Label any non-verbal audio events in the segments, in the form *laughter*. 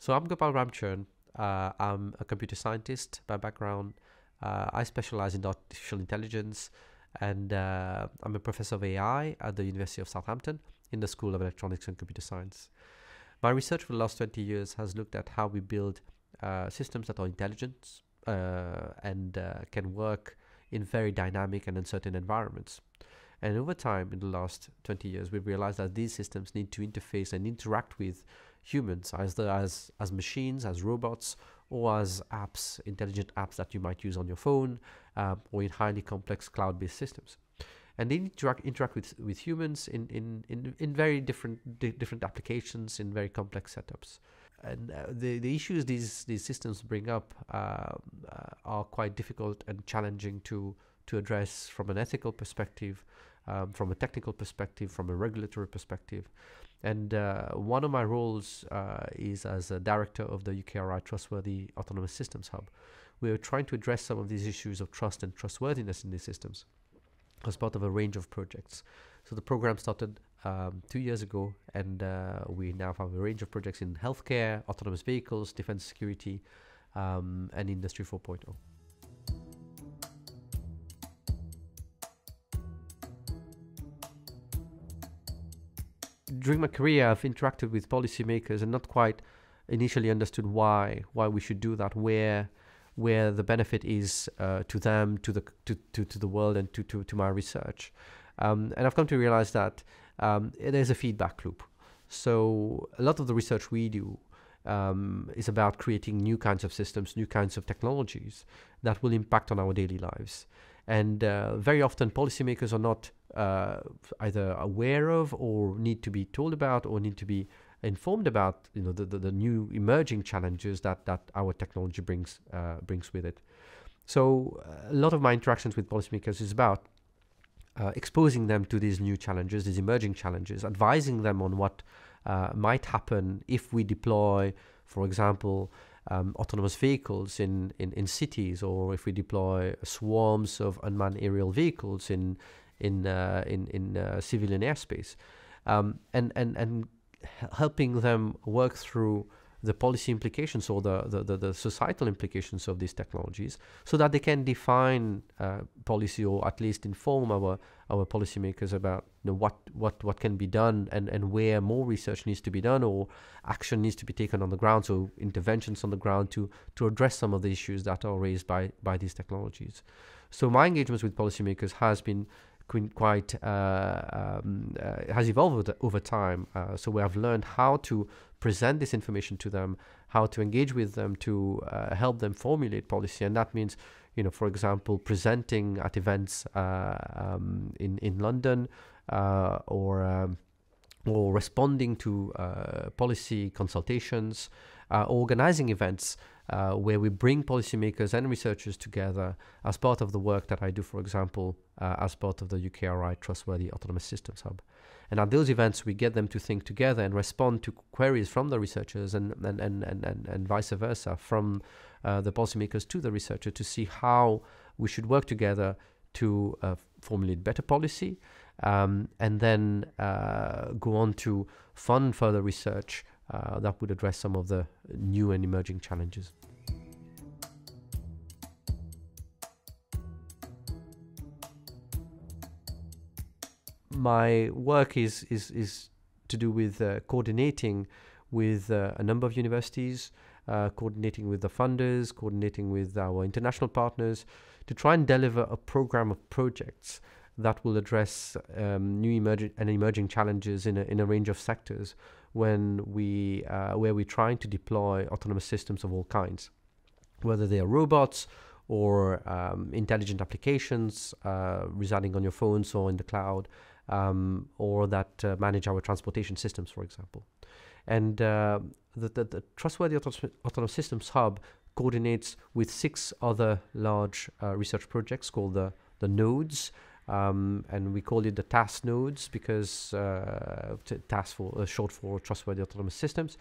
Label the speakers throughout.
Speaker 1: So I'm Gopal Ramchurn. Uh, I'm a computer scientist by background. Uh, I specialize in artificial intelligence and uh, I'm a professor of AI at the University of Southampton in the School of Electronics and Computer Science. My research for the last 20 years has looked at how we build uh, systems that are intelligent uh, and uh, can work in very dynamic and uncertain environments. And over time, in the last 20 years, we've realized that these systems need to interface and interact with humans, either as, as machines, as robots, or as apps, intelligent apps that you might use on your phone, um, or in highly complex cloud-based systems. And they interact, interact with, with humans in, in, in, in very different, di different applications, in very complex setups. And uh, the, the issues these, these systems bring up uh, uh, are quite difficult and challenging to, to address from an ethical perspective, um, from a technical perspective, from a regulatory perspective. And uh, one of my roles uh, is as a director of the UKRI Trustworthy Autonomous Systems Hub. We are trying to address some of these issues of trust and trustworthiness in these systems as part of a range of projects. So the program started um, two years ago, and uh, we now have a range of projects in healthcare, autonomous vehicles, defense security, um, and Industry 4.0. during my career, I've interacted with policymakers and not quite initially understood why why we should do that, where where the benefit is uh, to them, to the to, to, to the world, and to to, to my research. Um, and I've come to realize that um, there's a feedback loop. So a lot of the research we do um, is about creating new kinds of systems, new kinds of technologies that will impact on our daily lives. And uh, very often, policymakers are not uh, either aware of or need to be told about or need to be informed about you know the, the, the new emerging challenges that that our technology brings uh, brings with it. So a lot of my interactions with policymakers is about uh, exposing them to these new challenges these emerging challenges advising them on what uh, might happen if we deploy for example um, autonomous vehicles in, in, in cities or if we deploy swarms of unmanned aerial vehicles in in uh, in in uh, civilian airspace, um, and and and helping them work through the policy implications or the, the, the, the, societal implications of these technologies so that they can define uh, policy or at least inform our, our policymakers about you know, what, what, what can be done and, and where more research needs to be done or action needs to be taken on the ground, so interventions on the ground to, to address some of the issues that are raised by, by these technologies. So my engagements with policymakers has been quite uh, um, uh, has evolved over time. Uh, so we have learned how to present this information to them, how to engage with them to help them formulate policy, and that means you know, for example, presenting at events uh, um, in in London uh, or um, or responding to uh, policy consultations, organizing events uh, where we bring policymakers and researchers together as part of the work that I do, for example, uh, as part of the UKRI Trustworthy Autonomous Systems Hub. And at those events, we get them to think together and respond to queries from the researchers and, and, and, and, and, and vice versa, from uh, the policymakers to the researcher to see how we should work together to uh, formulate better policy um, and then uh, go on to fund further research uh, that would address some of the new and emerging challenges. My work is, is, is to do with uh, coordinating with uh, a number of universities, uh, coordinating with the funders, coordinating with our international partners to try and deliver a program of projects that will address um, new emerging and emerging challenges in a, in a range of sectors when we uh, where we're trying to deploy autonomous systems of all kinds, whether they are robots or um, intelligent applications uh, residing on your phones or in the cloud, um, or that uh, manage our transportation systems, for example. And uh, the, the, the, Trustworthy Autonomous Systems Hub coordinates with six other large uh, research projects called the, the nodes, um, and we call it the TAS nodes because uh, TAS for uh, short for Trustworthy Autonomous Systems,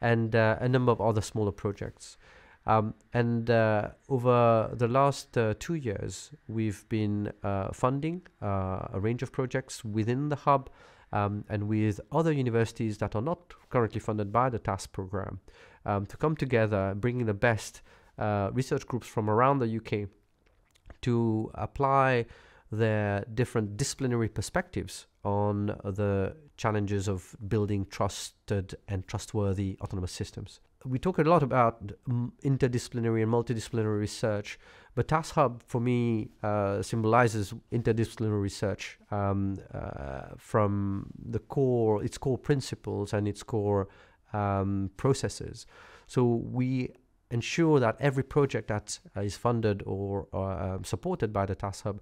Speaker 1: and uh, a number of other smaller projects. Um, and uh, over the last uh, two years, we've been uh, funding a range of projects within the hub um, and with other universities that are not currently funded by the TAS program um, to come together, bringing the best research groups from around the UK to apply their different disciplinary perspectives on the challenges of building trusted and trustworthy autonomous systems. We talk a lot about interdisciplinary and multidisciplinary research, but TAS Hub for me uh, symbolizes interdisciplinary research um, uh, from the core, its core principles and its core um, processes. So we ensure that every project that uh, funded or, uh, supported by the TAS Hub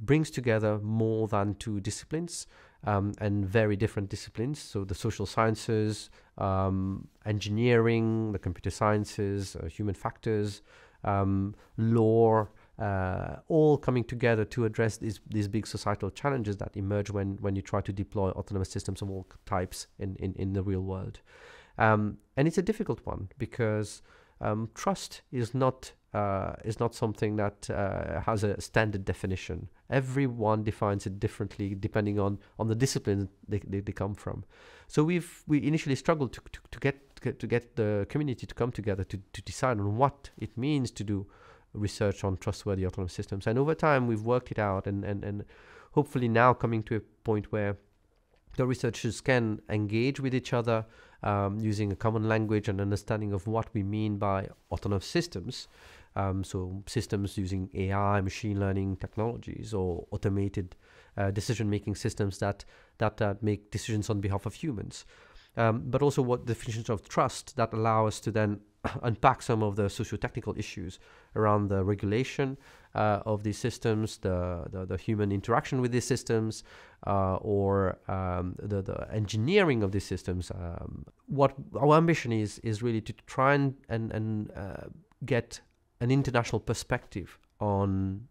Speaker 1: brings together more than two disciplines um, and very different disciplines. So the social sciences, um, engineering, the computer sciences, uh, human factors, um, law, uh, all coming together to address these these big societal challenges that emerge when when you try to deploy autonomous systems of all types in in, in the real world. Um, and it's a difficult one because um, trust is not uh, is not something that uh, has a standard definition. Everyone defines it differently depending on, on the discipline they, they, they come from. So we've we initially struggled to, to, to get to get the community to come together to, to decide on what it means to do research on trustworthy autonomous systems. And over time, we've worked it out, and, and, and hopefully now coming to a point where the researchers can engage with each other um, using a common language and understanding of what we mean by autonomous systems. Um, so systems using AI, machine learning technologies, or automated uh, decision-making systems that that uh, make decisions on behalf of humans. Um, but also what definitions of trust that allow us to then *coughs* unpack some of the socio-technical issues around the regulation uh, of these systems, the, the, the, human interaction with these systems, uh, or um, the, the engineering of these systems. Um, what our ambition is is really to try and and, and uh, get an international perspective on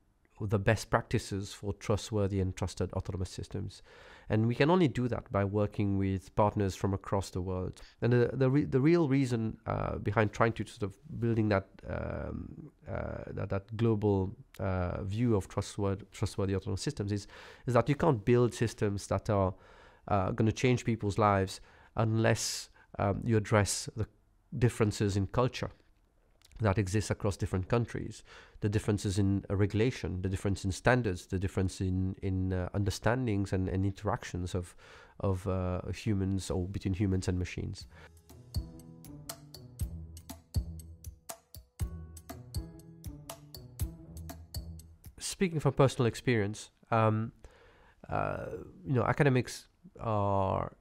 Speaker 1: the best practices for trustworthy and trusted autonomous systems. And we can only do that by working with partners from across the world. And the the, re the real reason uh, behind trying to sort of building that um, uh, that, that, global uh, view of trustworthy, trustworthy autonomous systems is is that you can't build systems that are uh, going to change people's lives unless um, you address the differences in culture that exists across different countries, the differences in uh, regulation, the difference in standards, the difference in in uh, understandings and, and interactions of of uh, humans or between humans and machines. Speaking from personal experience, um, uh, you know, academics are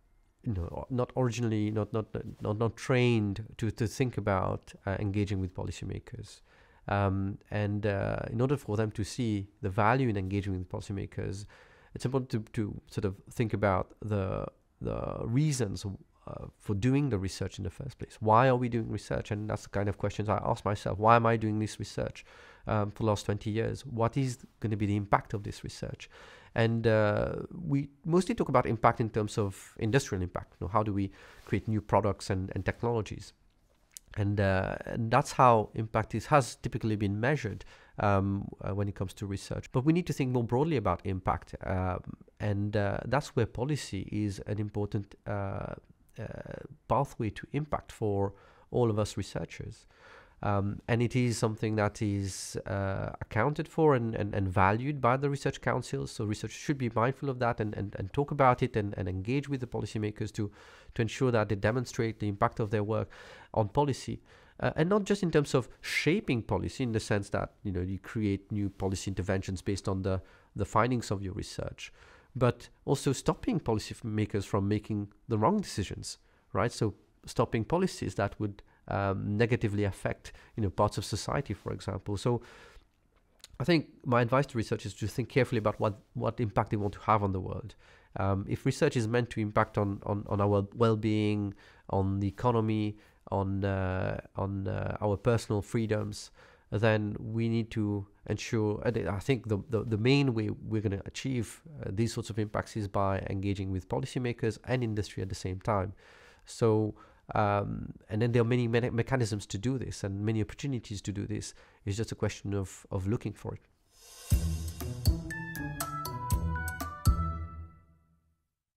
Speaker 1: not originally, not not not not trained to to think about uh, engaging with policymakers. Um, and uh, in order for them to see the value in engaging with policymakers, it's important to, to sort of think about the the reasons uh, for doing the research in the first place. Why are we doing research? And that's the kind of questions I ask myself. Why am I doing this research um, for the last 20 years? What is going to be the impact of this research? And uh, we mostly talk about impact in terms of industrial impact. You know, how do we create new products and, and technologies? And, uh, and that's how impact is, has typically been measured um, uh, when it comes to research. But we need to think more broadly about impact. Um, and uh, that's where policy is an important uh, pathway to impact for all of us researchers. Um, and it is something that is uh, accounted for and, and, and valued by the research councils. So research should be mindful of that and, and, and talk about it and, and engage with the policymakers to, to ensure that they demonstrate the impact of their work on policy. Uh, and not just in terms of shaping policy in the sense that you know you create new policy interventions based on the, the findings of your research, but also stopping policymakers from making the wrong decisions, right? So stopping policies that would um, negatively affect you know parts of society, for example. So I think my advice to researchers is to think carefully about what what impact they want to have on the world. Um, if research is meant to impact on on, on our well-being, on the economy, on uh, on uh, our personal freedoms, then we need to ensure. And I think the the, the main way we're going to achieve uh, these sorts of impacts is by engaging with policymakers and industry at the same time. So um, and then there are many me mechanisms to do this and many opportunities to do this. It's just a question of, of looking for it.